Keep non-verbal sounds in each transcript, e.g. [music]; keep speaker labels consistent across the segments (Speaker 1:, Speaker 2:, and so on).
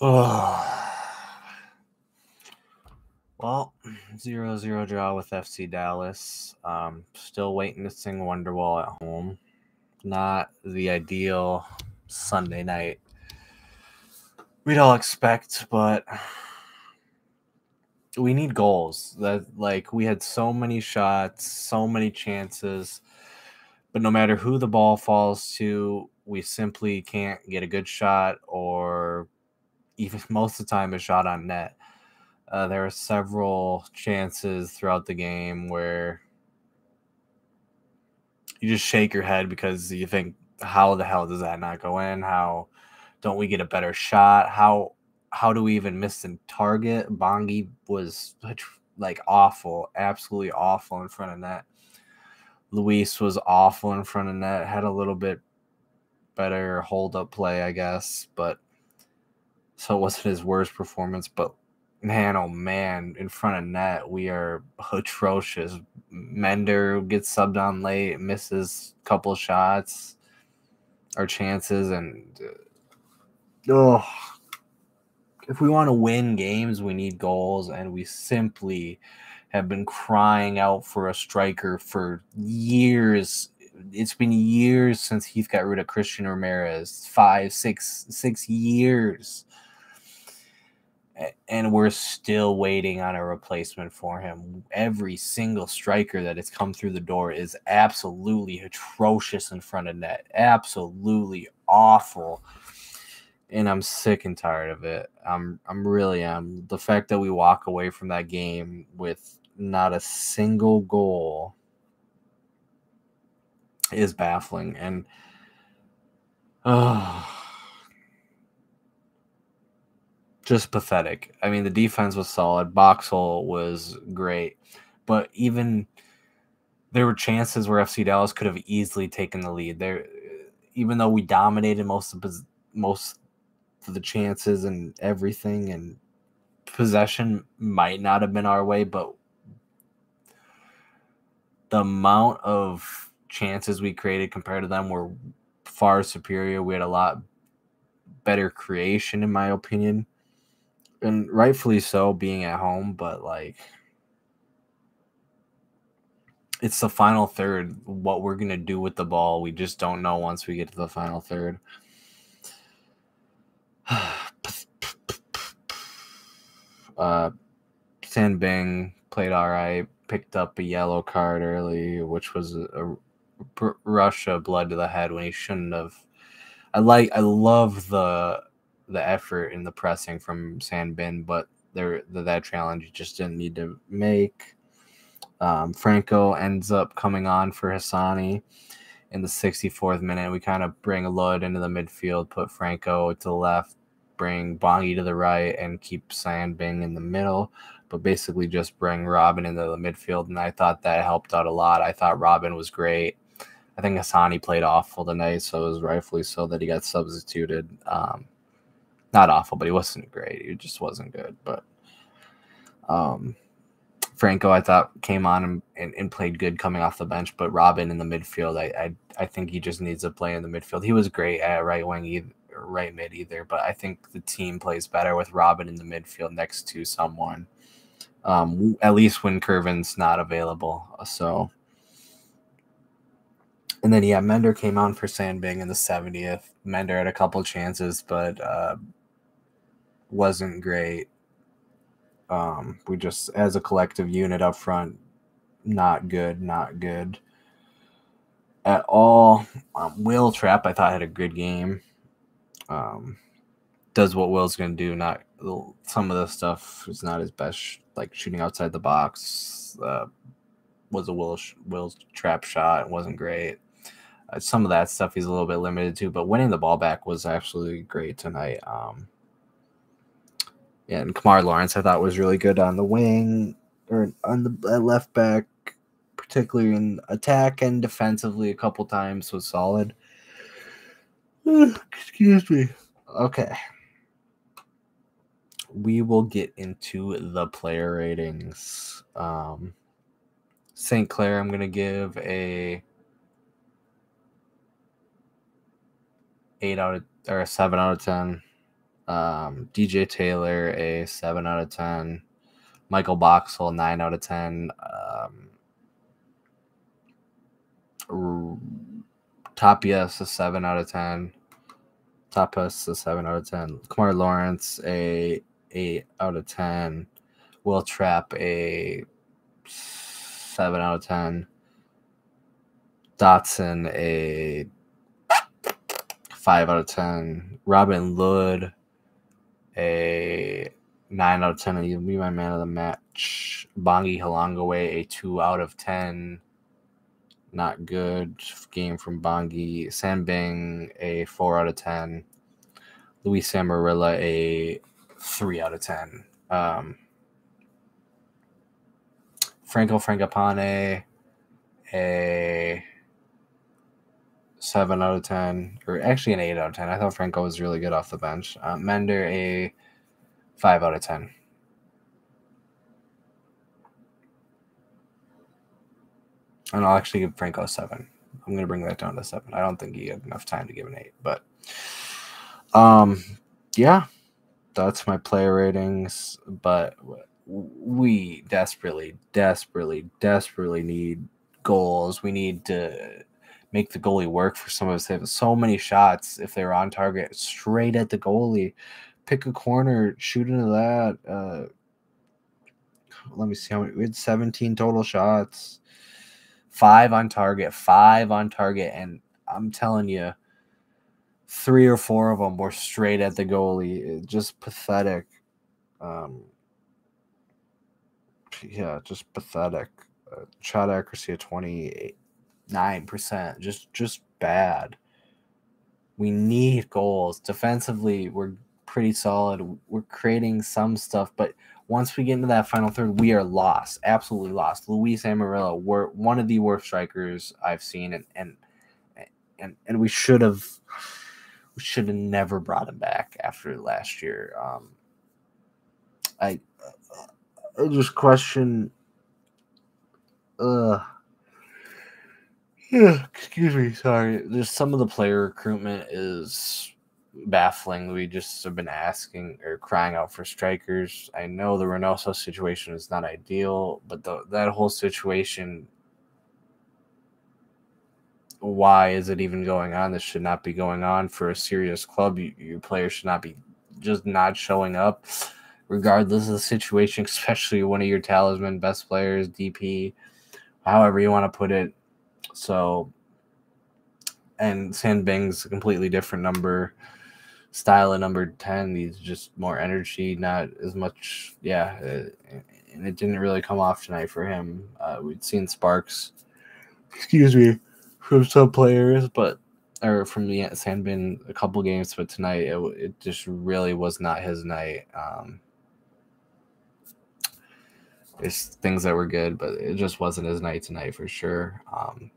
Speaker 1: Oh. [sighs] Well, zero zero draw with FC Dallas. Um, still waiting to sing Wonderwall at home. Not the ideal Sunday night we'd all expect, but we need goals. That like we had so many shots, so many chances, but no matter who the ball falls to, we simply can't get a good shot or even [laughs] most of the time a shot on net. Uh, there are several chances throughout the game where you just shake your head because you think, how the hell does that not go in? How don't we get a better shot? How how do we even miss the target? Bongi was like awful, absolutely awful in front of net. Luis was awful in front of net. Had a little bit better hold up play, I guess, but so it wasn't his worst performance. But man, oh man, in front of net, we are atrocious. Mender gets subbed on late, misses a couple shots, our chances, and oh, if we want to win games, we need goals, and we simply have been crying out for a striker for years. It's been years since Heath got rid of Christian Ramirez. Five, six, six years and we're still waiting on a replacement for him. Every single striker that has come through the door is absolutely atrocious in front of net, absolutely awful. And I'm sick and tired of it. I'm I'm really am. The fact that we walk away from that game with not a single goal is baffling and [sighs] oh just pathetic. I mean, the defense was solid. Boxall was great, but even there were chances where FC Dallas could have easily taken the lead. There, even though we dominated most of most of the chances and everything, and possession might not have been our way, but the amount of chances we created compared to them were far superior. We had a lot better creation, in my opinion and rightfully so being at home, but like it's the final third. What we're gonna do with the ball, we just don't know once we get to the final third. [sighs] uh, Bing played all right, picked up a yellow card early, which was a rush of blood to the head when he shouldn't have. I like, I love the the effort in the pressing from Sang Bin, but there the, that challenge just didn't need to make. Um, Franco ends up coming on for Hassani in the 64th minute. We kind of bring Lod into the midfield, put Franco to the left, bring Bongi to the right, and keep Sang Bin in the middle. But basically, just bring Robin into the midfield, and I thought that helped out a lot. I thought Robin was great. I think Hassani played awful tonight, so it was rightfully so that he got substituted. Um, not awful, but he wasn't great. He just wasn't good. But um, Franco, I thought came on and, and, and, played good coming off the bench. But Robin in the midfield, I, I I think he just needs to play in the midfield. He was great at right wing, either, right mid either. But I think the team plays better with Robin in the midfield next to someone. Um, at least when Kervin's not available. So. And then yeah, Mender came on for Sang Bin in the 70th. Mender had a couple chances, but uh, wasn't great. Um, we just, as a collective unit up front, not good, not good at all. Um, Wil Trapp, I thought had a good game. Um, does what Will's going to do. Not some of the stuff is not his best, like shooting outside the box. Uh, was a Will Will's trap shot. It wasn't great. Uh, some of that stuff he's a little bit limited to, but winning the ball back was actually great tonight. Um, and Kemar Lawrence, I thought was really good on the wing or on the left back, particularly in attack and defensively. A couple times was solid. [sighs] Excuse me. Okay. We will get into the player ratings. Um, St. Clair, I'm going to give a eight out of or a seven out of ten. Um, DJ Taylor, a 7 out of 10. Michael Boxall, 9 out of 10. Um, Tapias, a 7 out of 10. Tapias, a 7 out of 10. Kemar Lawrence, a 8 out of 10. Wil Trapp, a 7 out of 10. Dotson, a 5 out of 10. Robin Lod, a 9 out of 10. You'll be my man of the match. Bongi Hlongwane, a 2 out of 10. Not good game from Bongi. Sang Bin, a 4 out of 10. Luis Amarilla, a 3 out of 10. Um, Franco Fragapane, a 7 out of 10, or actually an 8 out of 10. I thought Franco was really good off the bench. Uh, Mender, a 5 out of 10. And I'll actually give Franco 7. I'm to bring that down to 7. I don't think he had enough time to give an 8, but um yeah, that's my player ratings, but we desperately desperately desperately need goals. We need to make the goalie work for some of us. They have so many shots if they're on target straight at the goalie. Pick a corner, shoot into that. Uh, let me see how many. We had 17 total shots, five on target, five on target, and I'm telling you, three or four of them were straight at the goalie. Just pathetic. Um, yeah, just pathetic. Uh, shot accuracy of 28 nine percent. Just just bad. We need goals. Defensively, we're pretty solid. We're creating some stuff, but once we get into that final third, we are lost. Absolutely lost. Luis Amarilla, we're one of the worst strikers I've seen, and and and and we should have we should have never brought him back after last year. Um, I, I just question. Uh, excuse me. Sorry. There's some of the player recruitment is baffling. We just have been asking or crying out for strikers. I know the Reynoso situation is not ideal, but the, that whole situation, why is it even going on? This should not be going on for a serious club. You, your players should not be just not showing up, regardless of the situation, [laughs] especially one of your talisman best players, DP, however you want to put it so, and Sang Bin's a completely different number style of number 10. He's just more energy, not as much. Yeah. Uh, and it didn't really come off tonight for him. Uh, we'd seen sparks, excuse me, from some players, but or from the Sang Bin a couple games, but tonight it, it just really was not his night. Um, there's things that were good, but it just wasn't his night tonight for sure. Um,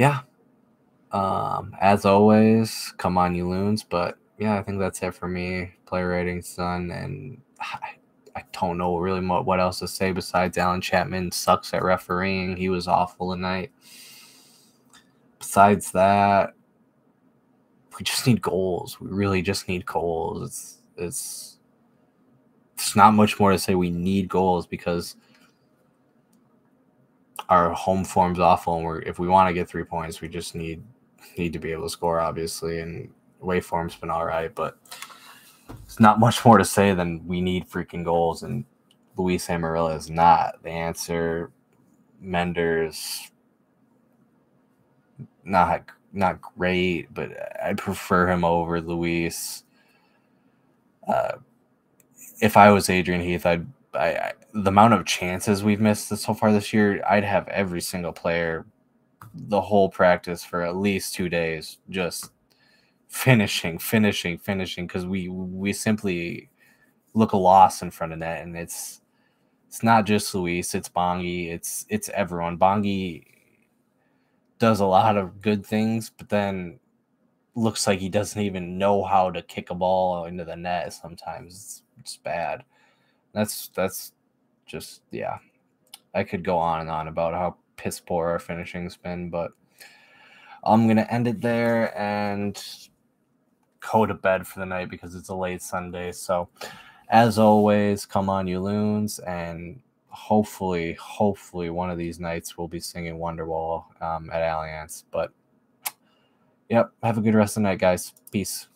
Speaker 1: yeah. Um, as always, come on, you loons. But yeah, I think that's it for me. Player ratings done, and [sighs] I, I don't know really what else to say besides Allen Chapman sucks at refereeing. He was awful tonight. Besides that, we just need goals. We really just need goals. It's it's it's not much more to say. We need goals because our home form's awful, and we're if we want to get three points, we just need need to be able to score, obviously. And away form's been all right, but it's not much more to say than we need freaking goals, and Luis Amarilla is not the answer. Mender's not not great, but I prefer him over Luis. Uh, if I was Adrian Heath, I'd I, I, the amount of chances we've missed so far this year, I'd have every single player the whole practice for at least two days just finishing, finishing, finishing because we we simply look a loss in front of net, and it's it's not just Luis, it's Bongi, it's it's everyone. Bongi does a lot of good things, but then looks like he doesn't even know how to kick a ball into the net. Sometimes it's, it's bad that's that's just yeah. I could go on and on about how piss poor our finishing's been, but I'm gonna end it there and go to bed for the night because it's a late Sunday. So, as always, come on, you loons, and hopefully, hopefully, one of these nights we'll be singing Wonderwall um, at Allianz. But, yep, have a good rest of the night, guys. Peace.